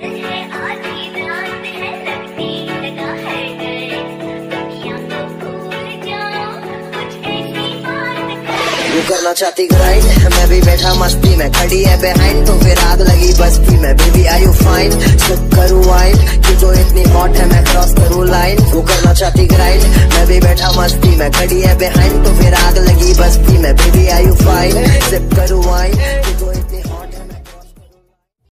वो करना चाहती ग्राइंड मैं भी बैठा मस्ती में। खड़ी है बिहाइंड तो फिर आग लगी बस्ती में। Baby I you fine sip करूँ वाइन की जो इतनी हॉट है, मैं क्रॉस करूँ लाइन वो करना चाहती ग्राइंड मैं भी बैठा मस्ती में। खड़ी है बिहाइंड तो फिर आग लगी बस्ती में। Baby I you fine sip करूँ वाइन